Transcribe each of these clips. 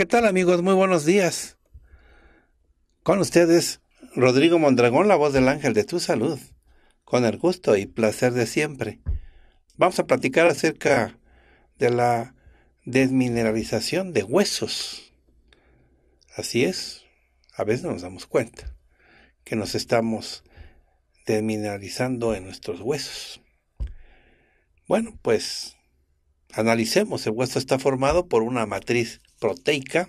¿Qué tal amigos? Muy buenos días. Con ustedes, Rodrigo Mondragón, la voz del ángel de tu salud, con el gusto y placer de siempre. Vamos a platicar acerca de la desmineralización de huesos. Así es, a veces nos damos cuenta que nos estamos desmineralizando en nuestros huesos. Bueno, pues analicemos, el hueso está formado por una matriz proteica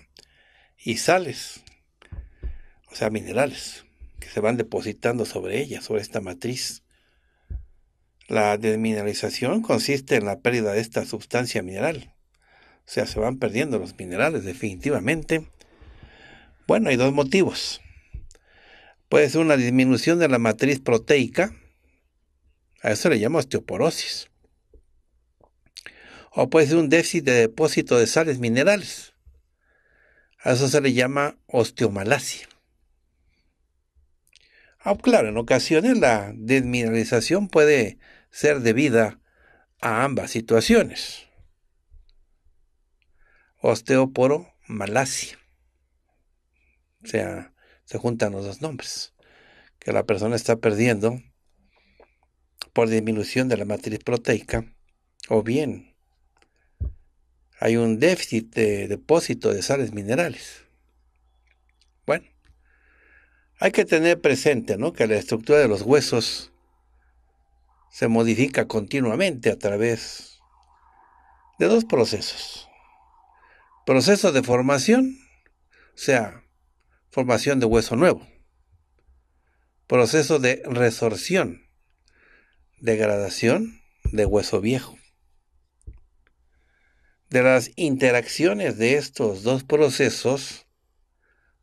y sales, o sea, minerales, que se van depositando sobre ella, sobre esta matriz. La desmineralización consiste en la pérdida de esta sustancia mineral. O sea, se van perdiendo los minerales definitivamente. Bueno, hay dos motivos. Puede ser una disminución de la matriz proteica. A eso le llamo osteoporosis. O puede ser un déficit de depósito de sales minerales. A eso se le llama osteomalacia. Ah, claro, en ocasiones la desmineralización puede ser debida a ambas situaciones. Osteoporomalacia. O sea, se juntan los dos nombres. Que la persona está perdiendo por disminución de la matriz proteica o bien hay un déficit de depósito de sales minerales. Bueno, hay que tener presente ¿no? que la estructura de los huesos se modifica continuamente a través de dos procesos. Proceso de formación, o sea, formación de hueso nuevo. Proceso de resorción, degradación de hueso viejo. De las interacciones de estos dos procesos,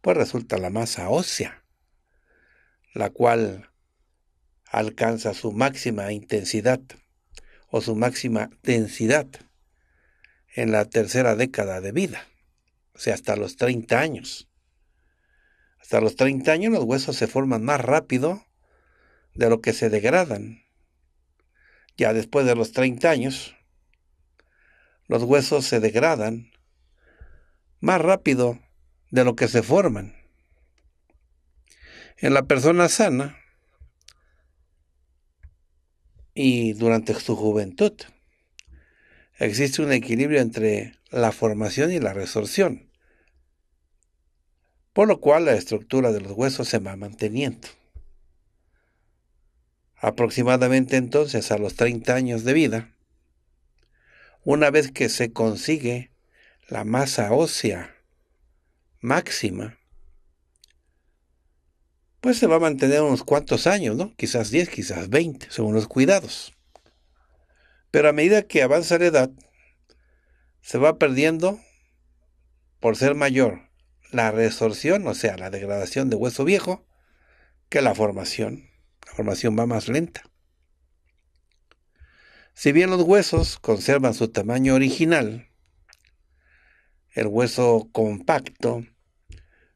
pues resulta la masa ósea, la cual alcanza su máxima intensidad o su máxima densidad en la tercera década de vida, o sea, hasta los 30 años. Hasta los 30 años los huesos se forman más rápido de lo que se degradan. Ya después de los 30 años, los huesos se degradan más rápido de lo que se forman. En la persona sana y durante su juventud existe un equilibrio entre la formación y la resorción, por lo cual la estructura de los huesos se va manteniendo. Aproximadamente entonces a los 30 años de vida, una vez que se consigue la masa ósea máxima, pues se va a mantener unos cuantos años, ¿no? Quizás 10, quizás 20, según los cuidados. Pero a medida que avanza la edad, se va perdiendo, por ser mayor, la resorción, o sea, la degradación de hueso viejo, que la formación. La formación va más lenta. Si bien los huesos conservan su tamaño original, el hueso compacto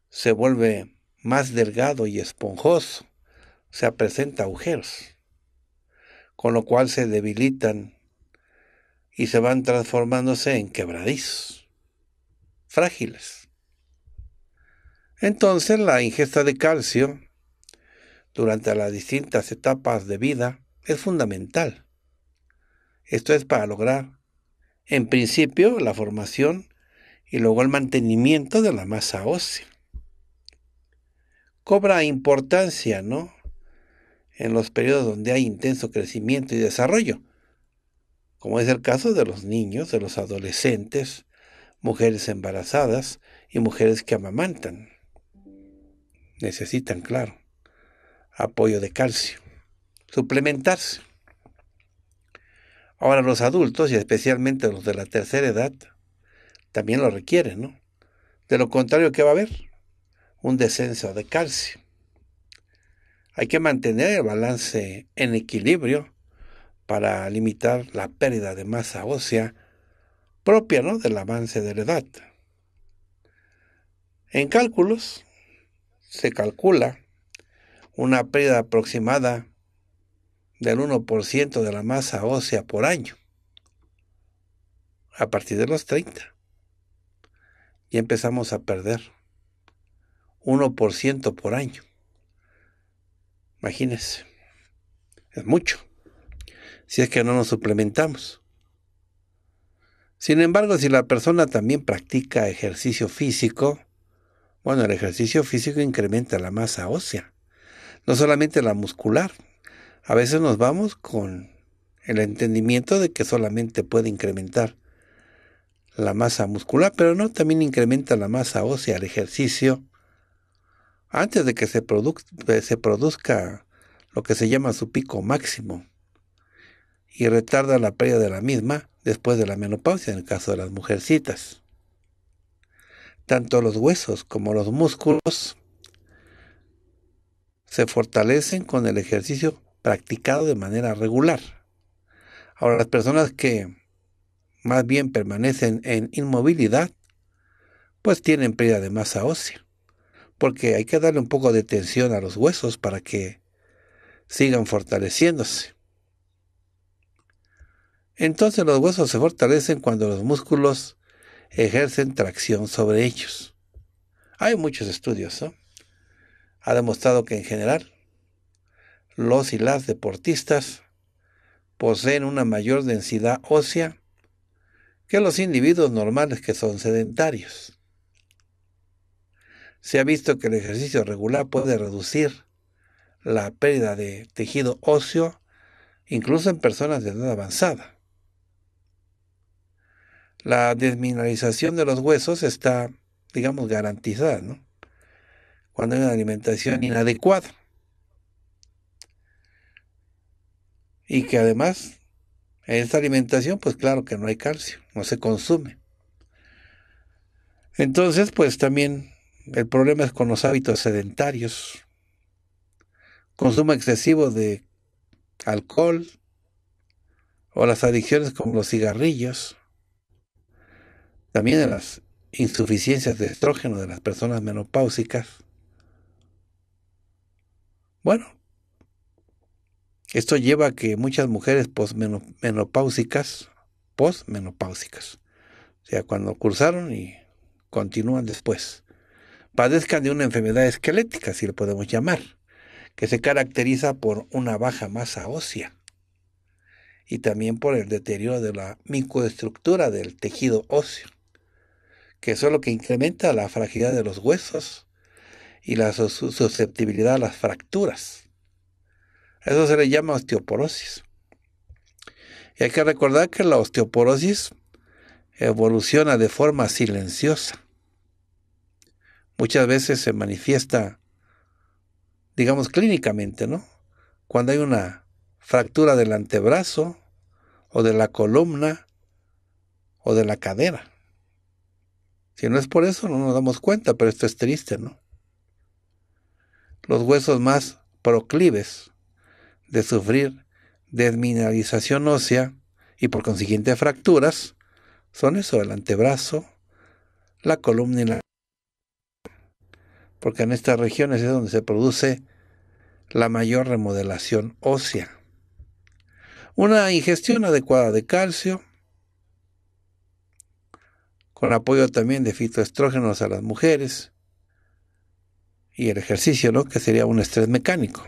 se vuelve más delgado y esponjoso, o sea, presenta agujeros, con lo cual se debilitan y se van transformándose en quebradizos, frágiles. Entonces la ingesta de calcio durante las distintas etapas de vida es fundamental esto es para lograr, en principio, la formación y luego el mantenimiento de la masa ósea. Cobra importancia, ¿no? En los periodos donde hay intenso crecimiento y desarrollo, como es el caso de los niños, de los adolescentes, mujeres embarazadas y mujeres que amamantan. Necesitan, claro, apoyo de calcio, suplementarse. Ahora los adultos y especialmente los de la tercera edad también lo requieren, ¿no? De lo contrario, ¿qué va a haber? Un descenso de calcio. Hay que mantener el balance en equilibrio para limitar la pérdida de masa ósea propia ¿no? del avance de la edad. En cálculos se calcula una pérdida aproximada del 1% de la masa ósea por año a partir de los 30. Y empezamos a perder 1% por año. Imagínense, es mucho, si es que no nos suplementamos. Sin embargo, si la persona también practica ejercicio físico, bueno, el ejercicio físico incrementa la masa ósea, no solamente la muscular. A veces nos vamos con el entendimiento de que solamente puede incrementar la masa muscular, pero no, también incrementa la masa ósea el ejercicio antes de que se, se produzca lo que se llama su pico máximo y retarda la pérdida de la misma después de la menopausia en el caso de las mujercitas. Tanto los huesos como los músculos se fortalecen con el ejercicio practicado de manera regular. Ahora, las personas que más bien permanecen en inmovilidad, pues tienen pérdida de masa ósea, porque hay que darle un poco de tensión a los huesos para que sigan fortaleciéndose. Entonces los huesos se fortalecen cuando los músculos ejercen tracción sobre ellos. Hay muchos estudios, ¿no? Ha demostrado que en general los y las deportistas poseen una mayor densidad ósea que los individuos normales que son sedentarios. Se ha visto que el ejercicio regular puede reducir la pérdida de tejido óseo incluso en personas de edad avanzada. La desmineralización de los huesos está, digamos, garantizada. Cuando hay una alimentación inadecuada. Y que además, en esta alimentación, pues claro que no hay calcio, no se consume. Entonces, pues también el problema es con los hábitos sedentarios, consumo excesivo de alcohol o las adicciones como los cigarrillos, también de las insuficiencias de estrógeno de las personas menopáusicas. Bueno, esto lleva a que muchas mujeres posmenopáusicas, posmenopáusicas, o sea, cuando cursaron y continúan después, padezcan de una enfermedad esquelética, si lo podemos llamar, que se caracteriza por una baja masa ósea y también por el deterioro de la microestructura del tejido óseo que es lo que incrementa la fragilidad de los huesos y la susceptibilidad a las fracturas. Eso se le llama osteoporosis. Y hay que recordar que la osteoporosis evoluciona de forma silenciosa. Muchas veces se manifiesta, digamos, clínicamente, ¿no? Cuando hay una fractura del antebrazo o de la columna o de la cadera. Si no es por eso, no nos damos cuenta, pero esto es triste, ¿no? Los huesos más proclives de sufrir desmineralización ósea y por consiguiente fracturas son eso, el antebrazo, la columna y la... Porque en estas regiones es donde se produce la mayor remodelación ósea. Una ingestión adecuada de calcio, con apoyo también de fitoestrógenos a las mujeres y el ejercicio, ¿no? que sería un estrés mecánico.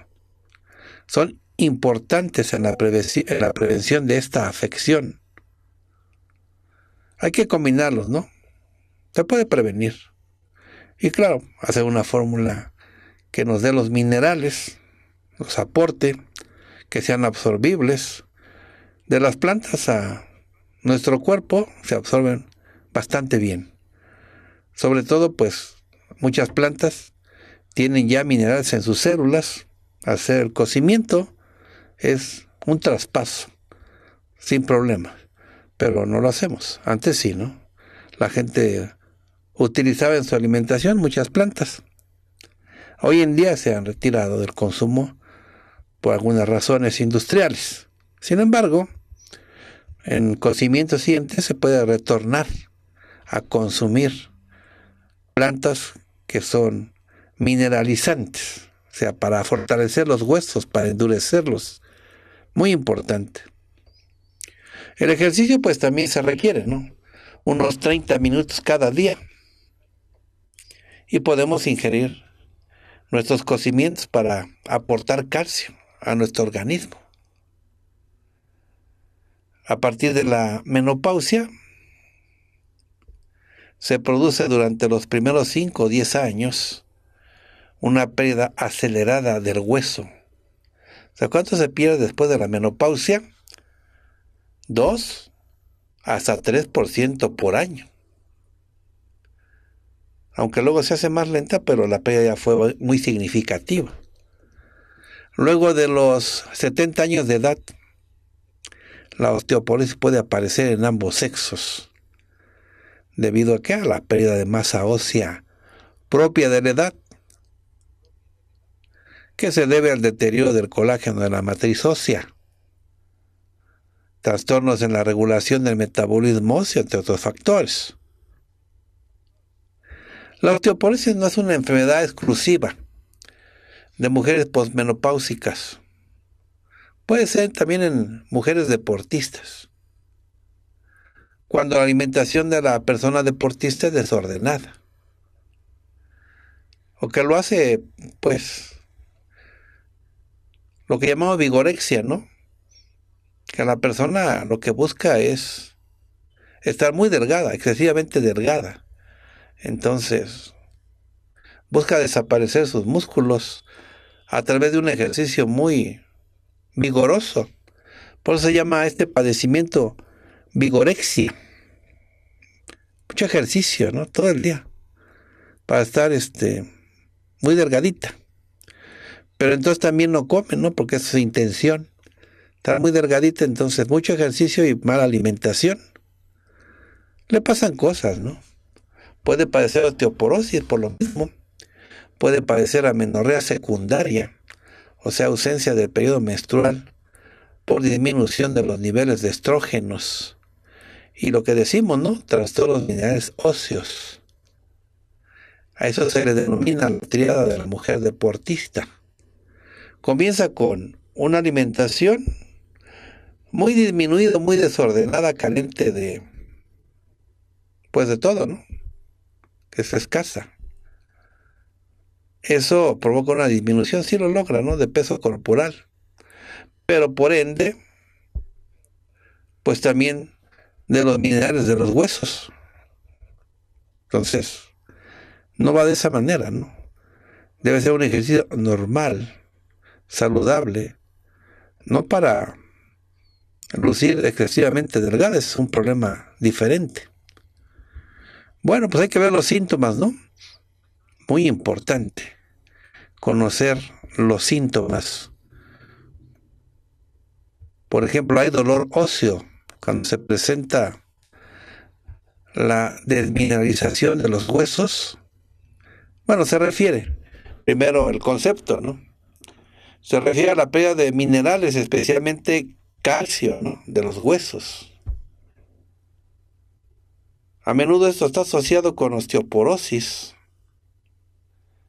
Son importantes en la, en la prevención de esta afección. Hay que combinarlos, ¿no? Se puede prevenir. Y claro, hacer una fórmula que nos dé los minerales, los aporte, que sean absorbibles. De las plantas a nuestro cuerpo se absorben bastante bien. Sobre todo, pues muchas plantas tienen ya minerales en sus células hacer el cocimiento es un traspaso, sin problema. Pero no lo hacemos. Antes sí, ¿no? La gente utilizaba en su alimentación muchas plantas. Hoy en día se han retirado del consumo por algunas razones industriales. Sin embargo, en cocimiento siguiente se puede retornar a consumir plantas que son mineralizantes, o sea, para fortalecer los huesos, para endurecerlos. Muy importante. El ejercicio pues también se requiere, ¿no? Unos 30 minutos cada día. Y podemos ingerir nuestros cocimientos para aportar calcio a nuestro organismo. A partir de la menopausia, se produce durante los primeros 5 o 10 años una pérdida acelerada del hueso. ¿Cuánto se pierde después de la menopausia? 2 hasta 3% por año. Aunque luego se hace más lenta, pero la pérdida fue muy significativa. Luego de los 70 años de edad, la osteoporosis puede aparecer en ambos sexos debido a que a la pérdida de masa ósea propia de la edad, que se debe al deterioro del colágeno de la matriz ósea, trastornos en la regulación del metabolismo óseo, entre otros factores. La osteoporosis no es una enfermedad exclusiva de mujeres posmenopáusicas. Puede ser también en mujeres deportistas cuando la alimentación de la persona deportista es desordenada. O que lo hace, pues, lo que llamamos vigorexia, ¿no? Que la persona lo que busca es estar muy delgada, excesivamente delgada. Entonces, busca desaparecer sus músculos a través de un ejercicio muy vigoroso. Por eso se llama este padecimiento vigorexia mucho ejercicio, ¿no? Todo el día. Para estar este muy delgadita. Pero entonces también no come, ¿no? Porque es su intención. Estar muy delgadita, entonces mucho ejercicio y mala alimentación. Le pasan cosas, ¿no? Puede padecer osteoporosis por lo mismo. Puede padecer amenorrea secundaria, o sea, ausencia del periodo menstrual por disminución de los niveles de estrógenos y lo que decimos, ¿no? Trastornos minerales óseos. A eso se le denomina la triada de la mujer deportista. Comienza con una alimentación muy disminuida, muy desordenada, caliente de, pues de todo, ¿no? Que es escasa. Eso provoca una disminución, sí lo logra, ¿no? De peso corporal. Pero por ende, pues también de los minerales de los huesos. Entonces, no va de esa manera, ¿no? Debe ser un ejercicio normal, saludable, no para lucir excesivamente delgada, es un problema diferente. Bueno, pues hay que ver los síntomas, ¿no? Muy importante, conocer los síntomas. Por ejemplo, hay dolor óseo, cuando se presenta la desmineralización de los huesos, bueno, se refiere, primero el concepto, ¿no? Se refiere a la pérdida de minerales, especialmente calcio. De los huesos. A menudo esto está asociado con osteoporosis.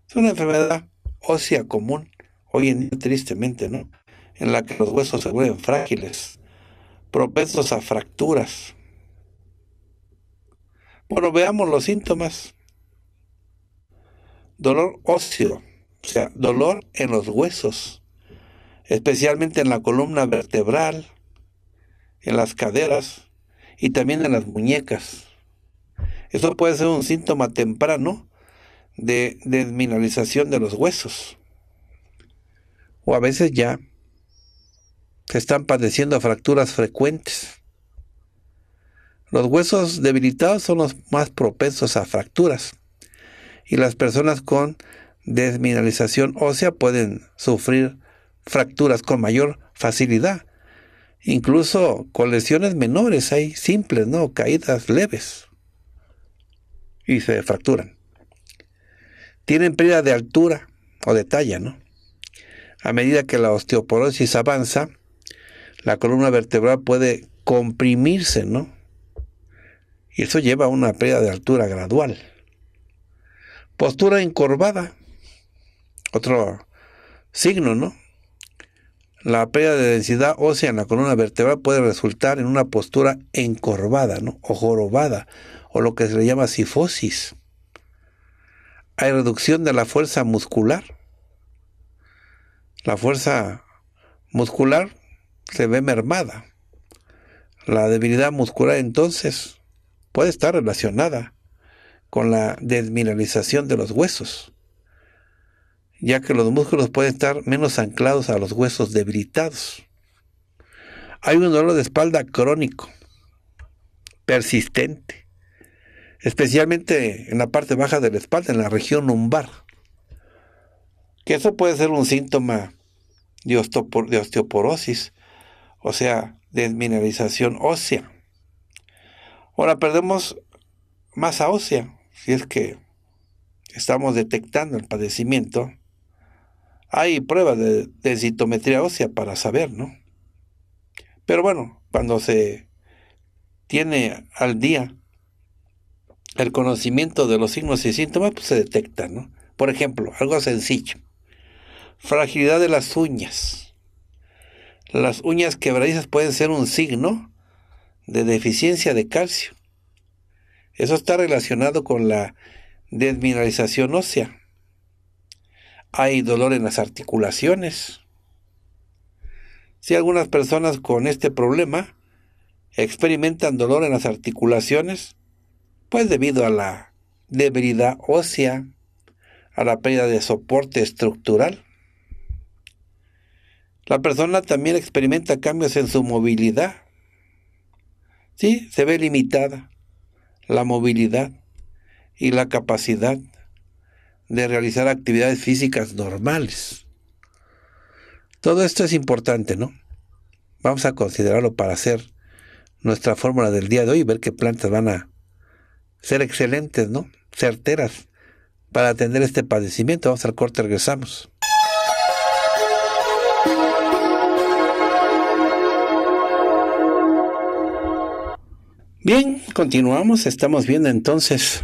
Es una enfermedad ósea común, hoy en día tristemente, ¿no? En la que los huesos se vuelven frágiles propensos a fracturas. Bueno, veamos los síntomas. Dolor óseo, o sea, dolor en los huesos, especialmente en la columna vertebral, en las caderas y también en las muñecas. Eso puede ser un síntoma temprano de desmineralización de los huesos. O a veces ya que están padeciendo fracturas frecuentes. Los huesos debilitados son los más propensos a fracturas y las personas con desmineralización ósea pueden sufrir fracturas con mayor facilidad. Incluso con lesiones menores hay simples, ¿no? Caídas leves. Y se fracturan. Tienen pérdida de altura o de talla, ¿no? A medida que la osteoporosis avanza, la columna vertebral puede comprimirse, ¿no? Y eso lleva a una pérdida de altura gradual. Postura encorvada, otro signo, ¿no? La pérdida de densidad ósea en la columna vertebral puede resultar en una postura encorvada, ¿no? O jorobada, o lo que se le llama sifosis. Hay reducción de la fuerza muscular. La fuerza muscular se ve mermada. La debilidad muscular entonces puede estar relacionada con la desmineralización de los huesos, ya que los músculos pueden estar menos anclados a los huesos debilitados. Hay un dolor de espalda crónico, persistente, especialmente en la parte baja de la espalda, en la región lumbar, que eso puede ser un síntoma de, osteoporosis, o sea, desmineralización ósea. Ahora perdemos masa ósea, si es que estamos detectando el padecimiento. Hay pruebas de densitometría ósea para saber, ¿no? Pero bueno, cuando se tiene al día el conocimiento de los signos y síntomas, pues se detecta, ¿no? Por ejemplo, algo sencillo. Fragilidad de las uñas. Las uñas quebradizas pueden ser un signo de deficiencia de calcio. Eso está relacionado con la desmineralización ósea. Hay dolor en las articulaciones. Si algunas personas con este problema experimentan dolor en las articulaciones, pues debido a la debilidad ósea, a la pérdida de soporte estructural. La persona también experimenta cambios en su movilidad. Sí, se ve limitada la movilidad y la capacidad de realizar actividades físicas normales. Todo esto es importante, ¿no? Vamos a considerarlo para hacer nuestra fórmula del día de hoy ver qué plantas van a ser excelentes, ¿no? Certeras para atender este padecimiento. Vamos al corte, regresamos. Bien, continuamos. Estamos viendo entonces,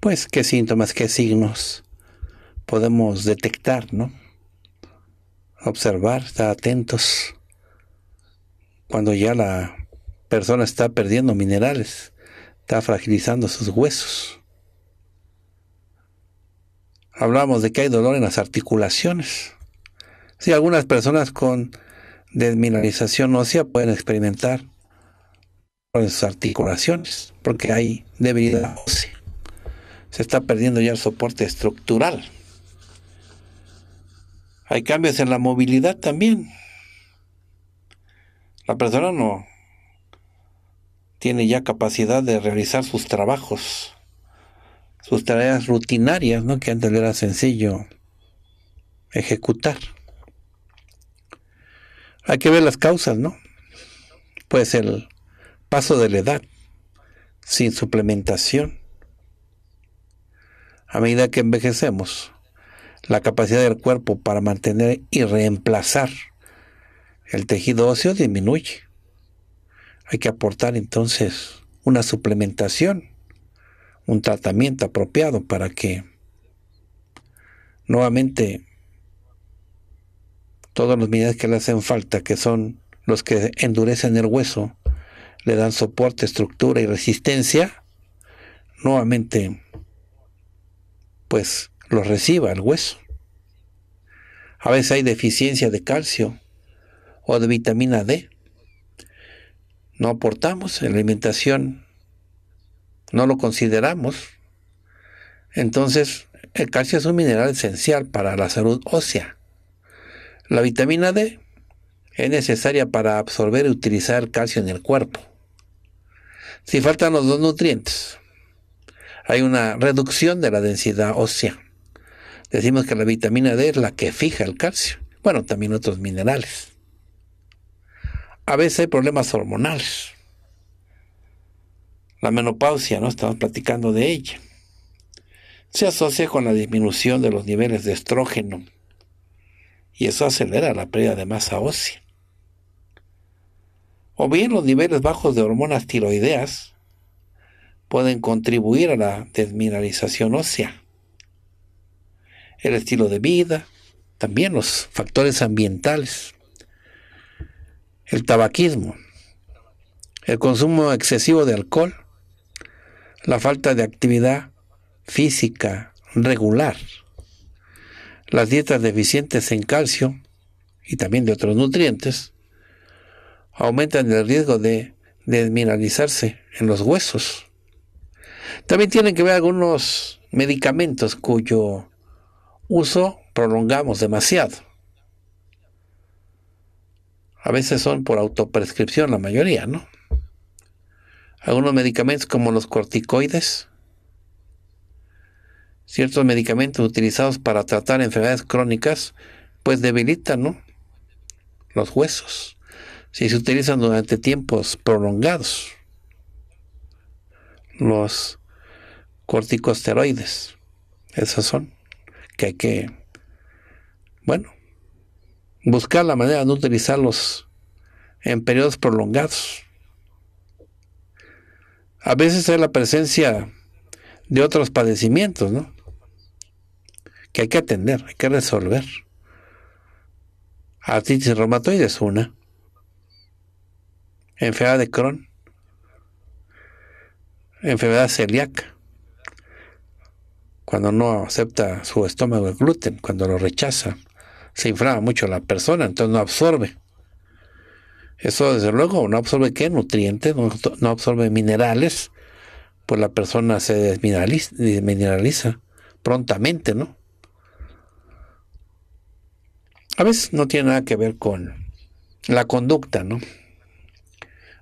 pues, qué síntomas, qué signos podemos detectar, ¿no? Observar, estar atentos cuando ya la persona está perdiendo minerales, está fragilizando sus huesos. Hablamos de que hay dolor en las articulaciones. Sí, algunas personas con desmineralización ósea pueden experimentar en sus articulaciones, porque hay debilidad ósea. Se está perdiendo ya el soporte estructural. Hay cambios en la movilidad también. La persona no tiene ya capacidad de realizar sus trabajos, sus tareas rutinarias, ¿no? que antes era sencillo ejecutar. Hay que ver las causas, ¿no? Pues el paso de la edad, sin suplementación. A medida que envejecemos, la capacidad del cuerpo para mantener y reemplazar el tejido óseo disminuye. Hay que aportar entonces una suplementación, un tratamiento apropiado para que nuevamente todos los minerales que le hacen falta, que son los que endurecen el hueso, le dan soporte, estructura y resistencia, nuevamente pues lo reciba el hueso. A veces hay deficiencia de calcio o de vitamina D. No aportamos en la alimentación, no lo consideramos. Entonces, el calcio es un mineral esencial para la salud ósea. La vitamina D es necesaria para absorber y utilizar calcio en el cuerpo. Si faltan los dos nutrientes, hay una reducción de la densidad ósea. Decimos que la vitamina D es la que fija el calcio. Bueno, también otros minerales. A veces hay problemas hormonales. La menopausia, ¿no? Estamos platicando de ella. Se asocia con la disminución de los niveles de estrógeno y eso acelera la pérdida de masa ósea. O bien los niveles bajos de hormonas tiroideas pueden contribuir a la desmineralización ósea. El estilo de vida, también los factores ambientales, el tabaquismo, el consumo excesivo de alcohol, la falta de actividad física regular, las dietas deficientes en calcio y también de otros nutrientes, aumentan el riesgo de desmineralizarse en los huesos. También tienen que ver algunos medicamentos cuyo uso prolongamos demasiado. A veces son por autoprescripción la mayoría, ¿no? Algunos medicamentos como los corticoides, ciertos medicamentos utilizados para tratar enfermedades crónicas, pues debilitan, ¿no? Los huesos si se utilizan durante tiempos prolongados. Los corticosteroides, esos son, que hay que, bueno, buscar la manera de no utilizarlos en periodos prolongados. A veces hay la presencia de otros padecimientos, ¿no? Que hay que atender, hay que resolver. Artritis reumatoide es una enfermedad de Crohn, enfermedad celíaca, cuando no acepta su estómago el gluten, cuando lo rechaza, se inflama mucho la persona, entonces no absorbe. Eso desde luego no absorbe qué nutrientes, no, absorbe minerales, pues la persona se desmineraliza, prontamente, ¿no? A veces no tiene nada que ver con la conducta, ¿no?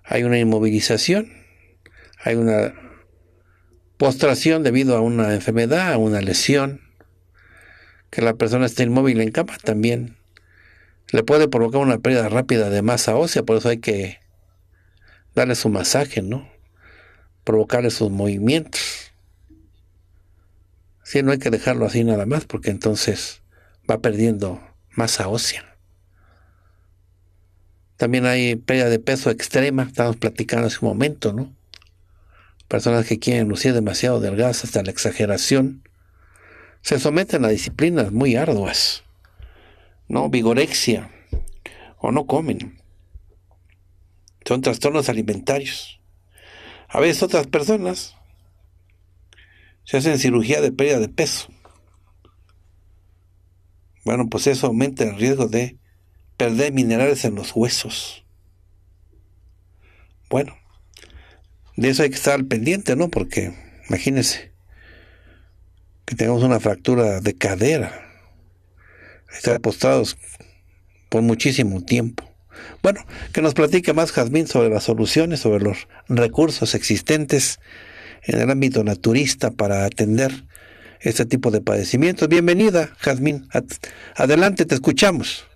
hay una inmovilización, hay una postración debido a una enfermedad, a una lesión, que la persona esté inmóvil en cama también le puede provocar una pérdida rápida de masa ósea, por eso hay que darle su masaje, ¿no? Provocarle sus movimientos. Sí, no hay que dejarlo así nada más, porque entonces va perdiendo masa ósea. También hay pérdida de peso extrema, estamos platicando hace un momento, ¿no? Personas que quieren lucir demasiado delgadas hasta la exageración, se someten a disciplinas muy arduas, ¿no? Vigorexia, o no comen. Son trastornos alimentarios. A veces otras personas se hacen cirugía de pérdida de peso. Bueno, pues eso aumenta el riesgo de perder minerales en los huesos. Bueno, de eso hay que estar al pendiente, ¿no? Porque imagínense que tengamos una fractura de cadera. Estar postrados por muchísimo tiempo. Bueno, que nos platique más Jazmín sobre las soluciones, sobre los recursos existentes en el ámbito naturista para atender este tipo de padecimientos. Bienvenida, Jazmín. Adelante, te escuchamos.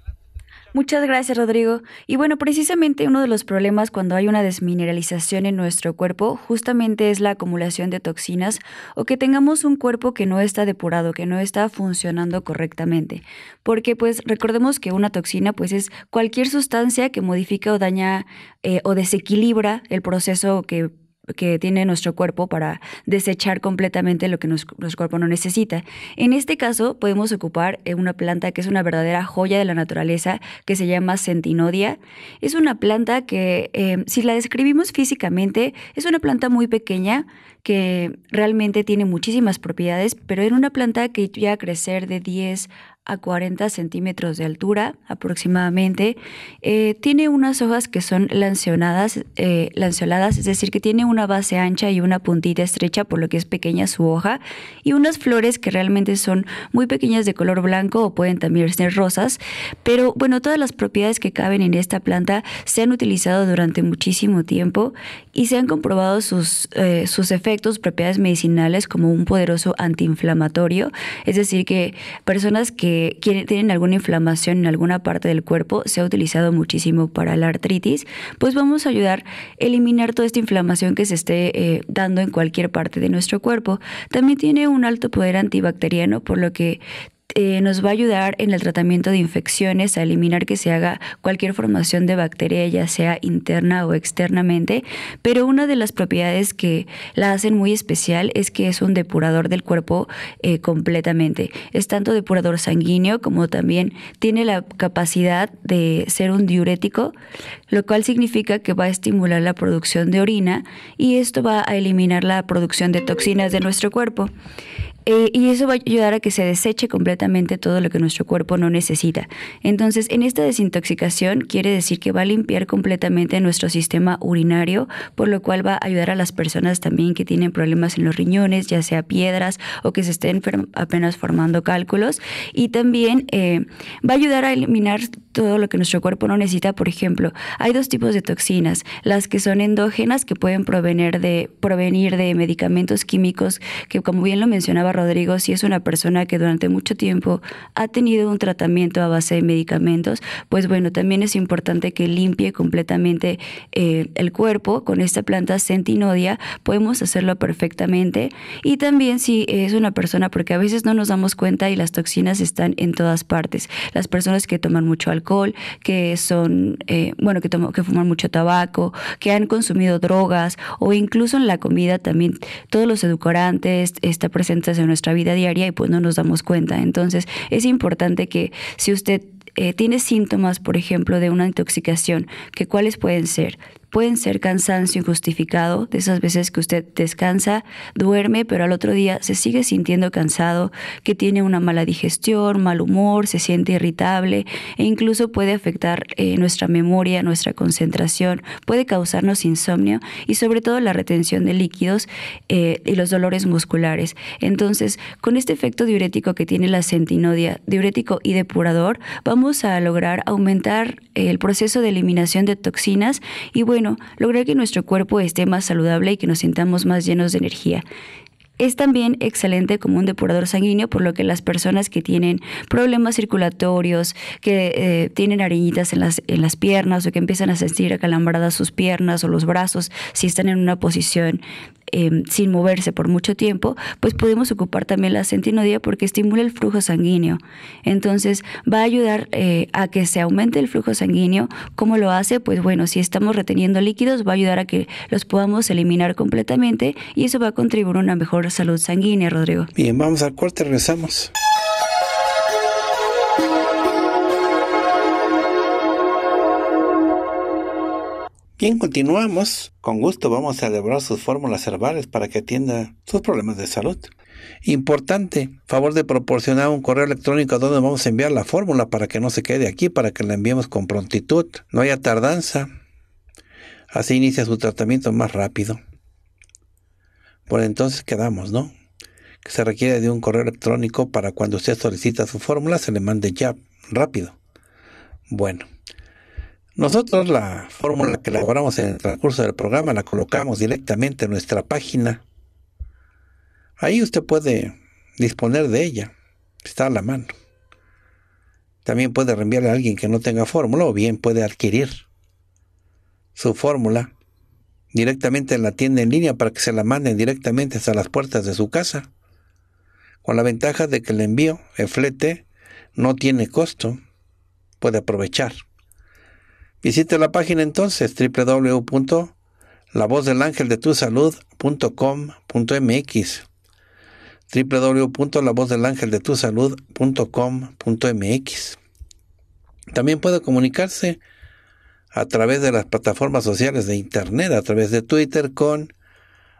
Muchas gracias, Rodrigo. Y bueno, precisamente uno de los problemas cuando hay una desmineralización en nuestro cuerpo justamente es la acumulación de toxinas o que tengamos un cuerpo que no está depurado, que no está funcionando correctamente. Porque pues recordemos que una toxina pues es cualquier sustancia que modifica o daña eh, o desequilibra el proceso que que tiene nuestro cuerpo para desechar completamente lo que nuestro cuerpo no necesita. En este caso podemos ocupar eh, una planta que es una verdadera joya de la naturaleza que se llama centinodia. Es una planta que eh, si la describimos físicamente es una planta muy pequeña que realmente tiene muchísimas propiedades, pero era una planta que llega a crecer de 10 a 40 centímetros de altura aproximadamente. Eh, tiene unas hojas que son lanceoladas, eh, lanceoladas, es decir, que tiene una base ancha y una puntita estrecha, por lo que es pequeña su hoja, y unas flores que realmente son muy pequeñas de color blanco o pueden también ser rosas. Pero bueno, todas las propiedades que caben en esta planta se han utilizado durante muchísimo tiempo y se han comprobado sus, eh, sus efectos, propiedades medicinales como un poderoso antiinflamatorio, es decir, que personas que que tienen alguna inflamación en alguna parte del cuerpo, se ha utilizado muchísimo para la artritis, pues vamos a ayudar a eliminar toda esta inflamación que se esté eh, dando en cualquier parte de nuestro cuerpo. También tiene un alto poder antibacteriano, por lo que eh, nos va a ayudar en el tratamiento de infecciones, a eliminar que se haga cualquier formación de bacteria, ya sea interna o externamente, pero una de las propiedades que la hacen muy especial es que es un depurador del cuerpo eh, completamente. Es tanto depurador sanguíneo como también tiene la capacidad de ser un diurético, lo cual significa que va a estimular la producción de orina y esto va a eliminar la producción de toxinas de nuestro cuerpo. Eh, y eso va a ayudar a que se deseche completamente todo lo que nuestro cuerpo no necesita. Entonces, en esta desintoxicación quiere decir que va a limpiar completamente nuestro sistema urinario, por lo cual va a ayudar a las personas también que tienen problemas en los riñones, ya sea piedras o que se estén apenas formando cálculos. Y también eh, va a ayudar a eliminar todo lo que nuestro cuerpo no necesita. Por ejemplo, hay dos tipos de toxinas, las que son endógenas, que pueden provenir de, provenir de medicamentos químicos, que como bien lo mencionaba Rodrigo, si es una persona que durante mucho tiempo ha tenido un tratamiento a base de medicamentos, pues bueno, también es importante que limpie completamente eh, el cuerpo con esta planta centinodia, podemos hacerlo perfectamente. Y también si es una persona, porque a veces no nos damos cuenta y las toxinas están en todas partes. Las personas que toman mucho alcohol, que son, eh, bueno, que, que fuman mucho tabaco, que han consumido drogas o incluso en la comida también todos los edulcorantes, esta presencia en nuestra vida diaria y pues no nos damos cuenta. Entonces es importante que si usted eh, tiene síntomas, por ejemplo, de una intoxicación, que cuáles pueden ser pueden ser cansancio injustificado, de esas veces que usted descansa, duerme, pero al otro día se sigue sintiendo cansado, que tiene una mala digestión, mal humor, se siente irritable e incluso puede afectar eh, nuestra memoria, nuestra concentración, puede causarnos insomnio y sobre todo la retención de líquidos eh, y los dolores musculares. Entonces, con este efecto diurético que tiene la centinodia, diurético y depurador, vamos a lograr aumentar el proceso de eliminación de toxinas y bueno, lograr que nuestro cuerpo esté más saludable y que nos sintamos más llenos de energía. Es también excelente como un depurador sanguíneo, por lo que las personas que tienen problemas circulatorios, que eh, tienen arañitas en las, en las piernas o que empiezan a sentir acalambradas sus piernas o los brazos, si están en una posición Em, sin moverse por mucho tiempo, pues podemos ocupar también la centinodía porque estimula el flujo sanguíneo. Entonces va a ayudar eh, a que se aumente el flujo sanguíneo. ¿Cómo lo hace? Pues bueno, si estamos reteniendo líquidos va a ayudar a que los podamos eliminar completamente y eso va a contribuir a una mejor salud sanguínea, Rodrigo. Bien, vamos al corte, regresamos. Bien, continuamos. Con gusto vamos a elaborar sus fórmulas herbales para que atienda sus problemas de salud. Importante, favor de proporcionar un correo electrónico a donde vamos a enviar la fórmula para que no se quede aquí, para que la enviemos con prontitud. No haya tardanza. Así inicia su tratamiento más rápido. Por entonces quedamos, ¿no? Que se requiere de un correo electrónico para cuando usted solicita su fórmula se le mande ya rápido. Bueno. Nosotros la fórmula que elaboramos en el transcurso del programa la colocamos directamente en nuestra página. Ahí usted puede disponer de ella. Está a la mano. También puede reenviarle a alguien que no tenga fórmula o bien puede adquirir su fórmula directamente en la tienda en línea para que se la manden directamente hasta las puertas de su casa. Con la ventaja de que el envío, el flete, no tiene costo. Puede aprovechar. Visite la página entonces www.lavozdelangeldetusalud.com.mx www.lavozdelangeldetusalud.com.mx También puede comunicarse a través de las plataformas sociales de internet, a través de Twitter con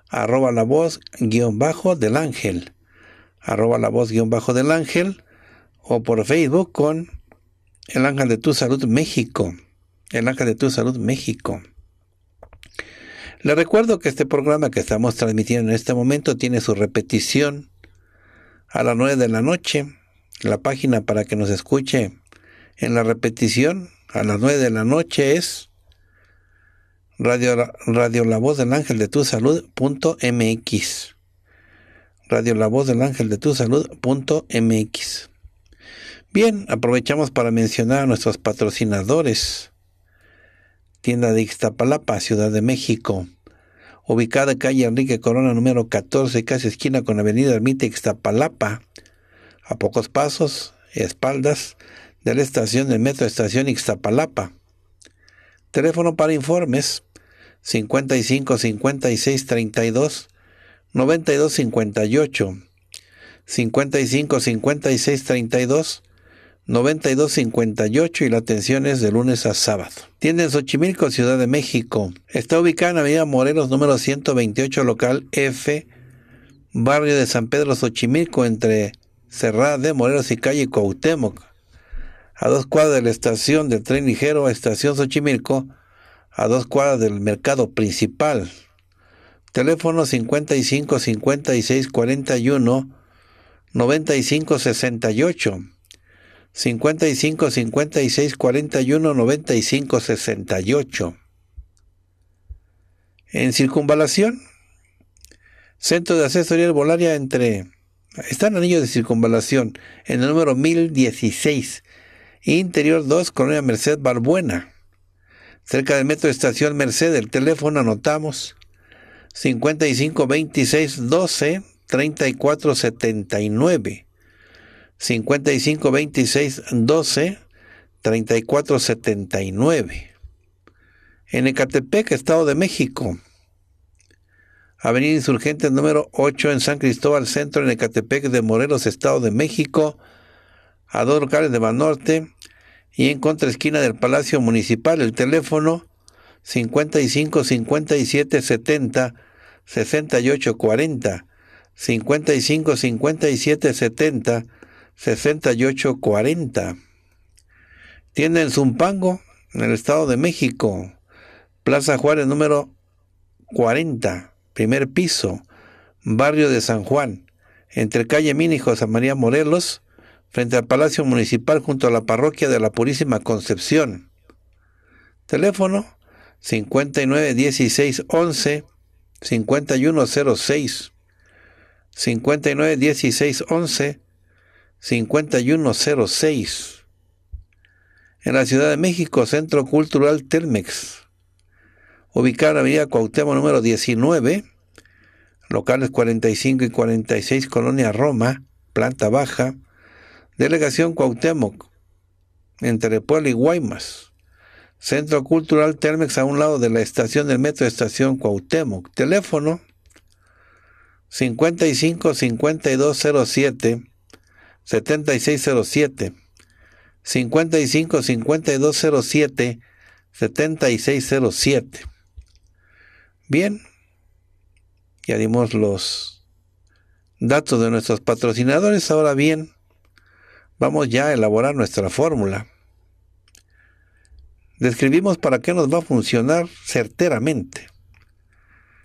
arroba la voz guion bajo del ángel, arroba la voz guion bajo del ángel, o por Facebook con el ángel de tu salud México el Ángel de tu Salud México. Le recuerdo que este programa que estamos transmitiendo en este momento tiene su repetición a las 9 de la noche. La página para que nos escuche en la repetición a las 9 de la noche es Radio, Radio La Voz del Ángel de tu Salud.mx. Radio La Voz del Ángel de tu Salud.mx. Bien, aprovechamos para mencionar a nuestros patrocinadores. Tienda de Ixtapalapa, Ciudad de México. Ubicada en calle Enrique Corona número 14, casi esquina con Avenida Ermita Ixtapalapa. A pocos pasos, espaldas de la estación del Metro Estación Ixtapalapa. Teléfono para informes 55 56 32 92 58 55 56 32 92 58 y la atención es de lunes a sábado. Tienda en Xochimilco, Ciudad de México. Está ubicada en Avenida Morelos número 128, local F, barrio de San Pedro Xochimilco, entre Cerrada de Morelos y calle Cuauhtémoc a dos cuadras de la estación del tren ligero a Estación Xochimilco, a dos cuadras del mercado principal. Teléfono 55 56 41 95 68. 55 56 41 95 68. En circunvalación, Centro de Asesoría Volaria entre. Está en anillo de circunvalación, en el número 1016 Interior 2, Colonia Merced Barbuena. Cerca del metro Estación Merced, el teléfono anotamos 55 26 12 34 79. 55 26 12 34 79. En Ecatepec, Estado de México. Avenida Insurgente número 8 en San Cristóbal Centro, en Ecatepec de Morelos, Estado de México a dos locales de Banorte y en contraesquina del Palacio Municipal. El teléfono 55 57 70 68 40 55 57 70 68 40. Tienda en Zumpango, en el Estado de México. Plaza Juárez número 40, primer piso, barrio de San Juan, entre calle Mini y José María Morelos, frente al Palacio Municipal junto a la Parroquia de la Purísima Concepción. Teléfono 591611 5106 591611 5106 En la Ciudad de México, Centro Cultural Telmex, ubicado en Avenida Cuauhtémoc número 19, locales 45 y 46, Colonia Roma, planta baja, Delegación Cuauhtémoc, entre Puebla y Guaymas. Centro Cultural Telmex a un lado de la estación del metro Estación Cuauhtémoc. Teléfono 55 5207 7607 55 5207 7607 Bien, ya dimos los datos de nuestros patrocinadores. Ahora bien, vamos ya a elaborar nuestra fórmula. Describimos para qué nos va a funcionar certeramente.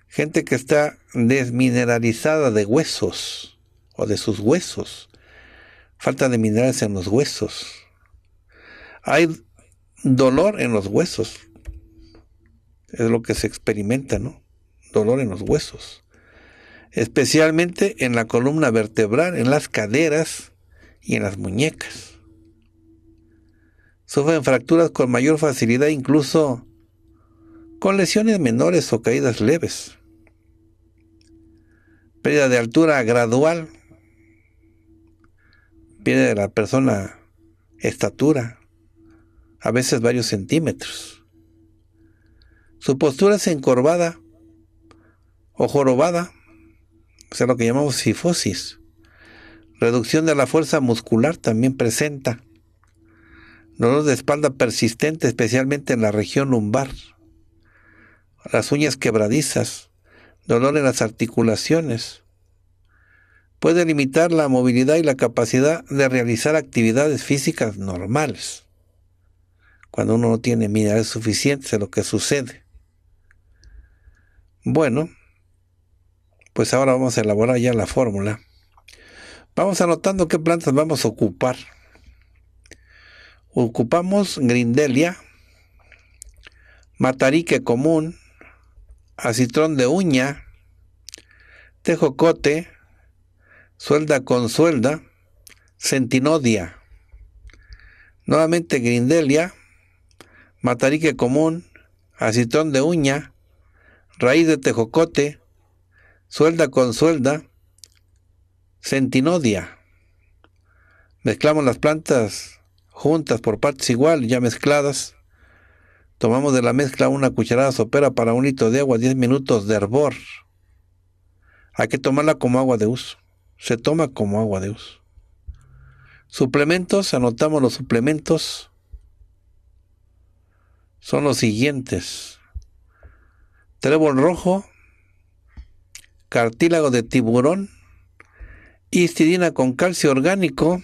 Gente que está desmineralizada de huesos o de sus huesos. Falta de minerales en los huesos. Hay dolor en los huesos. Es lo que se experimenta, ¿no? Dolor en los huesos. Especialmente en la columna vertebral, en las caderas, y en las muñecas. Sufren fracturas con mayor facilidad, incluso con lesiones menores o caídas leves. Pérdida de altura gradual. Pierde la persona estatura, a veces varios centímetros. Su postura es encorvada o jorobada, o sea, lo que llamamos sifosis. Reducción de la fuerza muscular también presenta. Dolor de espalda persistente, especialmente en la región lumbar. Las uñas quebradizas. Dolor en las articulaciones. Puede limitar la movilidad y la capacidad de realizar actividades físicas normales. Cuando uno no tiene minerales suficientes es lo que sucede. Bueno, pues ahora vamos a elaborar ya la fórmula. Vamos anotando qué plantas vamos a ocupar. Ocupamos grindelia, matarique común, acitrón de uña, tejocote, suelda con suelda, centinodia. Nuevamente grindelia, matarique común, acitón de uña, raíz de tejocote, suelda con suelda, centinodia. Mezclamos las plantas juntas por partes igual, ya mezcladas. Tomamos de la mezcla una cucharada sopera para un litro de agua, 10 minutos de hervor. Hay que tomarla como agua de uso. Se toma como agua de uso. Suplementos, anotamos los suplementos. Son los siguientes. Trébol rojo, cartílago de tiburón, histidina con calcio orgánico,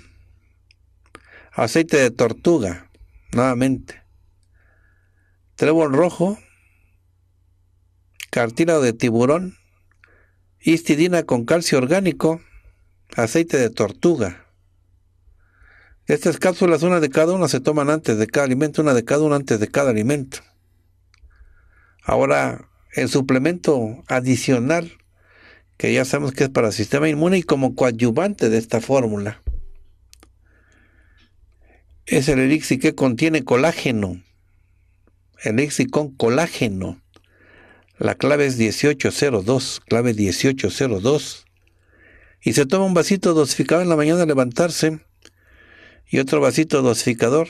aceite de tortuga, nuevamente. Trébol rojo, cartílago de tiburón, histidina con calcio orgánico, aceite de tortuga. Estas cápsulas, una de cada una, se toman antes de cada alimento, una de cada una antes de cada alimento. Ahora, el suplemento adicional, que ya sabemos que es para el sistema inmune y como coadyuvante de esta fórmula, es el elixir que contiene colágeno. El elixir con colágeno. La clave es 1802, clave 1802. Y se toma un vasito dosificador en la mañana al levantarse y otro vasito dosificador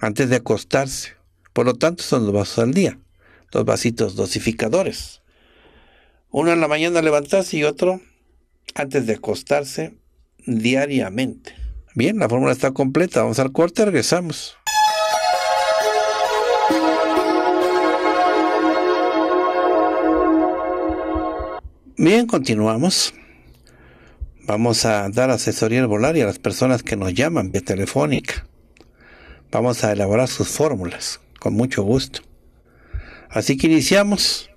antes de acostarse. Por lo tanto, son dos vasos al día, dos vasitos dosificadores. Uno en la mañana al levantarse y otro antes de acostarse diariamente. Bien, la fórmula está completa. Vamos al corte, regresamos. Bien, continuamos. Vamos a dar asesoría volar y a las personas que nos llaman vía telefónica. Vamos a elaborar sus fórmulas con mucho gusto. Así que iniciamos.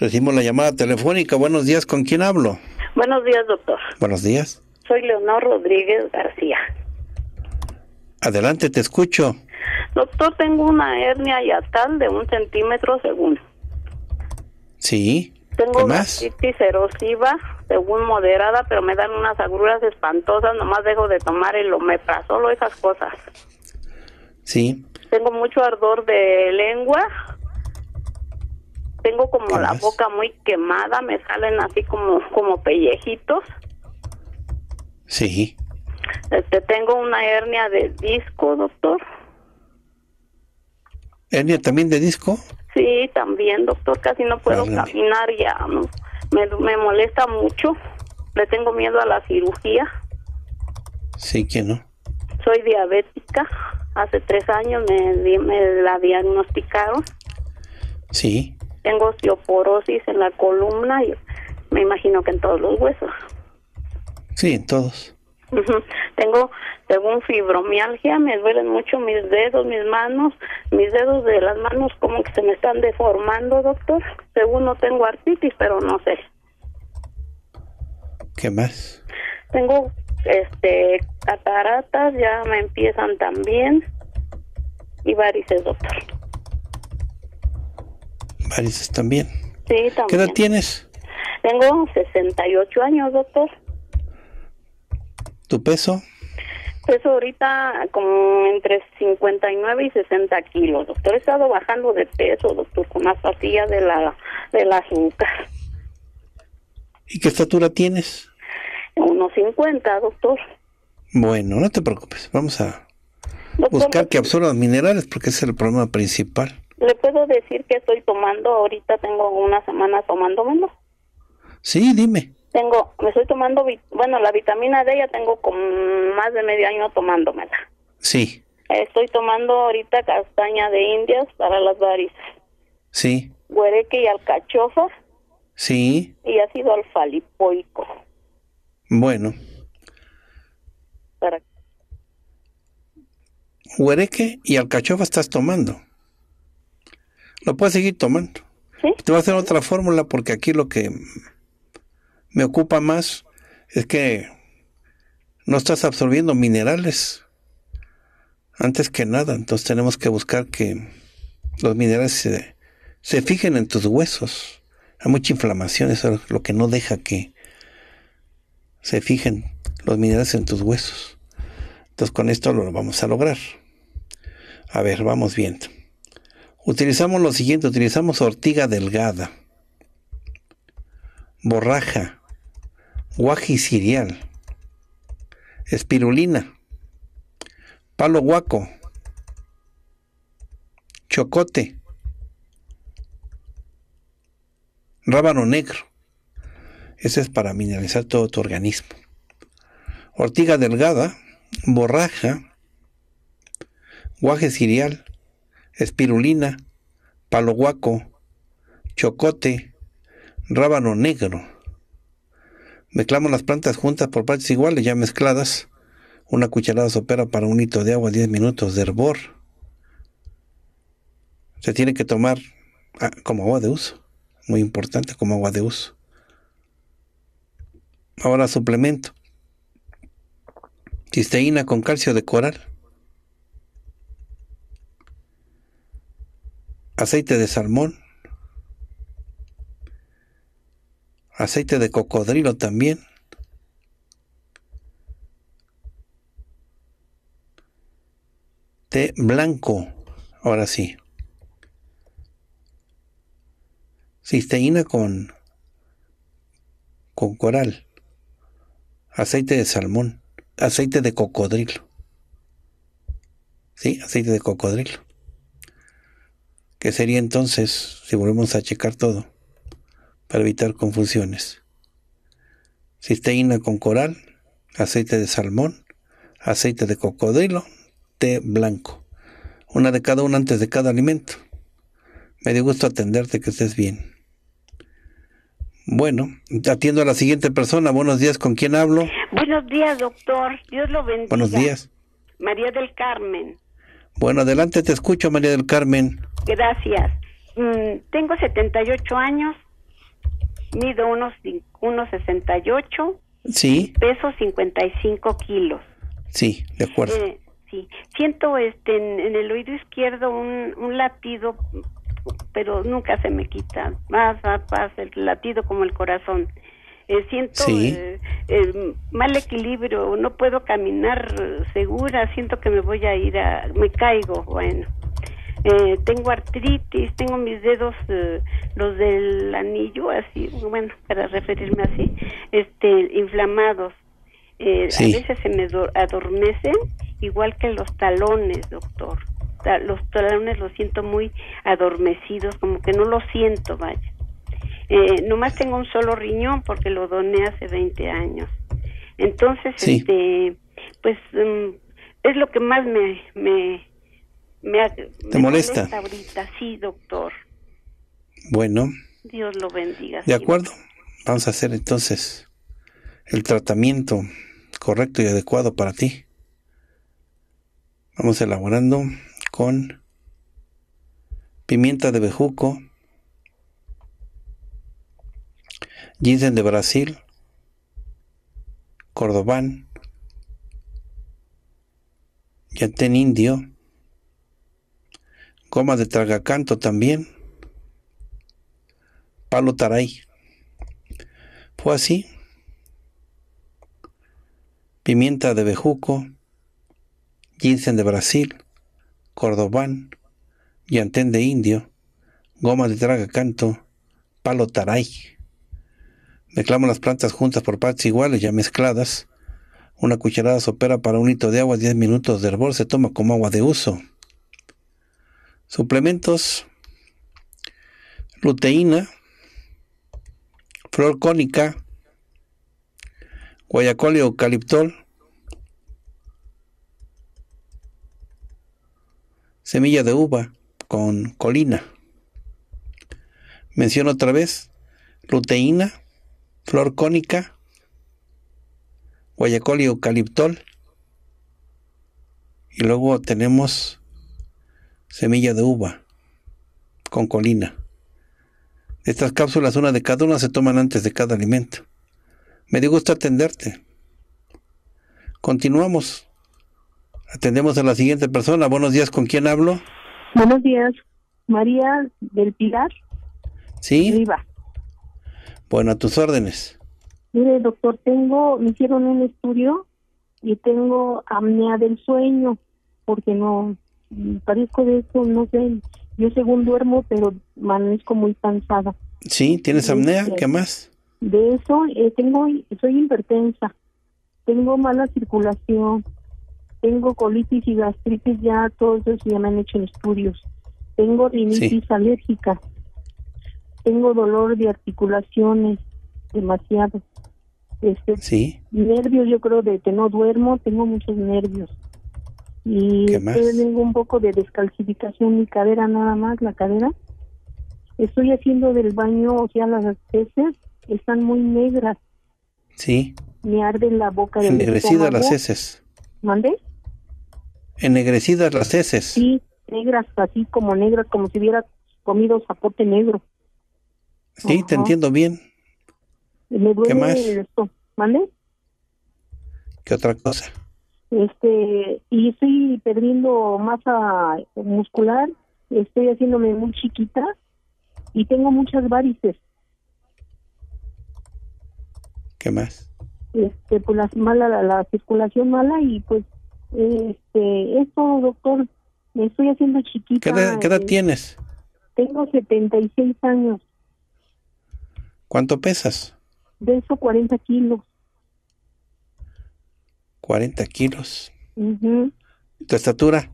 Recibimos la llamada telefónica. Buenos días, ¿con quién hablo? Buenos días, doctor. Buenos días. Soy Leonor Rodríguez García. Adelante, te escucho. Doctor, tengo una hernia yatal de un centímetro según. Sí. Tengo gastritis erosiva, según moderada, pero me dan unas agruras espantosas. Nomás dejo de tomar el omeprazolo, esas cosas. Sí. Tengo mucho ardor de lengua. Tengo como ¿Qué la más? boca muy quemada, me salen así como como pellejitos. Sí. Este, tengo una hernia de disco, doctor. ¿Hernia también de disco? Sí, también, doctor, casi no puedo caminar ya. ¿no? Me, me molesta mucho. Le tengo miedo a la cirugía. Sí, que no. Soy diabética. Hace tres años me, me la diagnosticaron. Sí. Tengo osteoporosis en la columna y me imagino que en todos los huesos. Sí, en todos. Tengo, según fibromialgia, me duelen mucho mis dedos, mis manos, mis dedos de las manos como que se me están deformando, doctor. Según no tengo artritis, pero no sé. ¿Qué más? Tengo, este, cataratas, ya me empiezan también. Y varices, doctor. Varices también. Sí, ¿Qué también. edad tienes? Tengo 68 años, doctor. ¿Tu peso? Peso ahorita como entre 59 y 60 kilos, doctor. He estado bajando de peso, doctor, con las pastillas de la, del azúcar. ¿Y qué estatura tienes? Unos 50, doctor. Bueno, no te preocupes. Vamos a Doctor, buscar que absorban minerales porque ese es el problema principal. ¿Le puedo decir que estoy tomando ahorita? Tengo una semana tomándomelo. Sí, dime. Tengo, me estoy tomando, bueno, la vitamina D ya tengo como más de medio año tomándomela. Sí, Estoy tomando ahorita castaña de indias para las varices, sí, huereque y alcachofa sí. y ácido alfa-lipoico. Bueno, Para... huereque y alcachofa estás tomando. Lo puedes seguir tomando. ¿Sí? Te voy a hacer otra fórmula porque aquí lo que me ocupa más es que no estás absorbiendo minerales. Antes que nada, entonces tenemos que buscar que los minerales se, se fijen en tus huesos. Hay mucha inflamación, eso es lo que no deja que se fijen los minerales en tus huesos. Entonces con esto lo vamos a lograr. A ver, vamos viendo. Utilizamos lo siguiente, utilizamos ortiga delgada, borraja, guaji cirial, espirulina, palo guaco, chocote, rábano negro. Ese es para mineralizar todo tu organismo. Ortiga delgada, borraja, guaje cirial, espirulina, palo guaco, chocote, rábano negro. Mezclamos las plantas juntas por partes iguales, ya mezcladas. Una cucharada sopera para un litro de agua, 10 minutos de hervor. Se tiene que tomar ah, como agua de uso. Muy importante como agua de uso. Ahora suplemento. Cisteína con calcio de coral. Aceite de salmón. Aceite de cocodrilo también. Té blanco. Ahora sí. Cisteína con, con coral. Aceite de salmón. Aceite de cocodrilo. Sí, aceite de cocodrilo. ¿Qué sería entonces si volvemos a checar todo para evitar confusiones? Cisteína con coral, aceite de salmón, aceite de cocodrilo, té blanco. Una de cada uno antes de cada alimento. Me dio gusto atenderte, que estés bien. Bueno, atiendo a la siguiente persona. Buenos días, ¿con quién hablo? Buenos días, doctor. Dios lo bendiga. Buenos días. María del Carmen. Bueno, adelante, te escucho, María del Carmen. Gracias. Mm, tengo 78 años, mido unos, unos 68. Sí. Peso 55 kilos. Sí, de acuerdo. Eh, sí. Siento este, en, el oído izquierdo un, un latido pero nunca se me quita. Más, más, más el latido como el corazón. Eh, siento eh, eh, mal equilibrio, no puedo caminar segura, siento que me voy a ir a, me caigo, bueno. Tengo artritis, tengo mis dedos, los del anillo, así, bueno, para referirme así, este, inflamados. A veces se me adormecen, igual que los talones, doctor los talones los siento muy adormecidos, como que no los siento, vaya. Eh, nomás tengo un solo riñón porque lo doné hace 20 años. Entonces, este, pues mm, es lo que más me me me, ¿Te molesta? ahorita, sí, doctor. Bueno. Dios lo bendiga. De acuerdo. Vamos a hacer entonces el tratamiento correcto y adecuado para ti. Vamos elaborando con pimienta de bejuco, ginseng de Brasil, cordobán, yantén indio, goma de tragacanto también, palo taray. Fue así. Pimienta de bejuco, ginseng de Brasil, cordobán, llantén de indio, goma de traga canto, palo taray. Mezclamos las plantas juntas por partes iguales ya mezcladas. Una cucharada sopera para un litro de agua, 10 minutos de hervor, se toma como agua de uso. Suplementos. Luteína, flor cónica, guayacol y eucaliptol, semilla de uva con colina. Menciono otra vez luteína, flor cónica, guayacol y eucaliptol. Y luego tenemos semilla de uva con colina. Estas cápsulas, una de cada una, se toman antes de cada alimento. Me dio gusto atenderte. Continuamos. Atendemos a la siguiente persona. Buenos días, ¿con quién hablo? Buenos días, María del Pilar. Sí. Bueno, a tus órdenes. Mire, doctor, tengo, me hicieron un estudio y tengo apnea del sueño porque no parezco de eso, no sé, yo según duermo, pero amanezco muy cansada. Sí, ¿tienes apnea? ¿Qué más? De eso eh, tengo, soy hipertensa, tengo mala circulación, tengo colitis y gastritis, ya todos eso ya me han hecho estudios. Tengo rinitis alérgica, tengo dolor de articulaciones, demasiado. Este, sí. Nervios, yo creo, de que no duermo, tengo muchos nervios. Y tengo un poco de descalcificación mi cadera nada más, la cadera. Estoy haciendo del baño, o sea, las heces están muy negras. Sí. Me arde la boca. Ennegrecidas las heces. ¿Mande? Ennegrecidas las heces. Sí, negras, así como negras, como si hubiera comido zapote negro. Sí, te entiendo bien. Me duele ¿Qué más? esto. ¿Mande? ¿Qué otra cosa? Este, y estoy perdiendo masa muscular, estoy haciéndome muy chiquita y tengo muchas varices. ¿Qué más? Este, pues la mala la, circulación mala y pues este, esto, doctor, me estoy haciendo chiquita. ¿Qué edad, eh, tienes? Tengo 76 años. ¿Cuánto pesas? De eso 40 kilos. 40 kilos. ¿Tu estatura?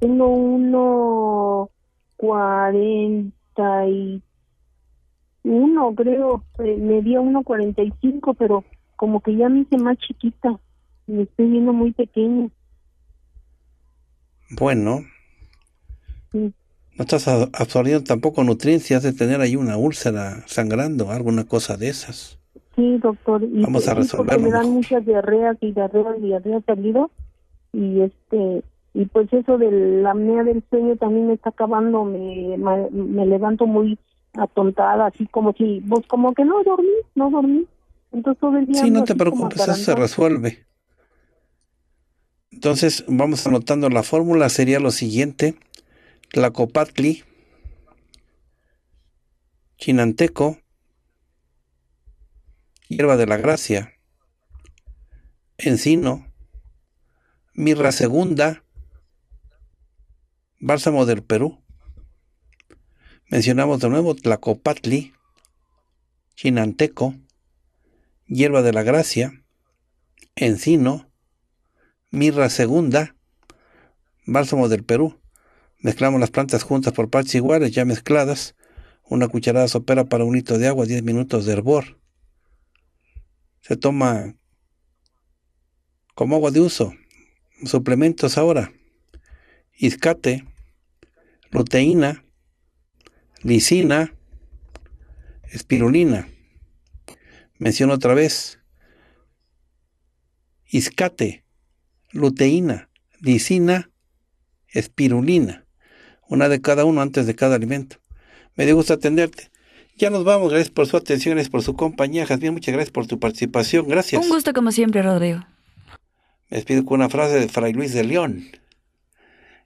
Tengo uno cuarenta y uno, creo. Eh, me dio uno cuarenta y cinco, pero como que ya me hice más chiquita. Me estoy viendo muy pequeña. Bueno. No estás absorbiendo tampoco nutrientes, has de tener ahí una úlcera sangrando, alguna cosa de esas. Sí, doctor. Y Vamos a resolverlo. Me dan muchas diarreas y diarreas y diarreas salido. Y este y pues eso de la apnea del sueño también me está acabando. Me, me, levanto muy atontada, así como si, vos como que no dormí, no dormí. Entonces todo el día. Sí, no te preocupes, eso se resuelve. Entonces, vamos anotando la fórmula, sería lo siguiente. Tlacopatli, Chinanteco, hierba de la gracia, encino, mirra segunda, bálsamo del Perú. Mencionamos de nuevo tlacopatli, chinanteco, hierba de la gracia, encino, mirra segunda, bálsamo del Perú. Mezclamos las plantas juntas por partes iguales, ya mezcladas. Una cucharada sopera para un litro de agua, 10 minutos de hervor se toma como agua de uso. Suplementos ahora. Iscate, luteína, lisina, espirulina. Menciono otra vez. Iscate, luteína, lisina, espirulina. Una de cada uno antes de cada alimento. Me dio gusto atenderte. Ya nos vamos, gracias por su atención, gracias por su compañía. Jasmine, muchas gracias por tu participación, gracias. Un gusto como siempre, Rodrigo. Me despido con una frase de Fray Luis de León.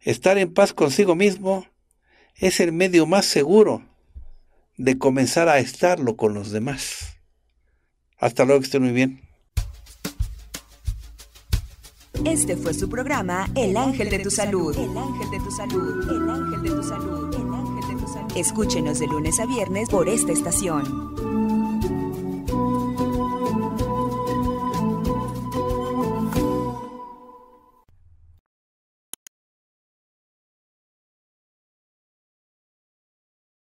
Estar en paz consigo mismo es el medio más seguro de comenzar a estarlo con los demás. Hasta luego, que estén muy bien. Este fue su programa El Ángel de tu Salud. El Ángel de tu Salud. El Ángel de tu Salud. Escúchenos de lunes a viernes por esta estación.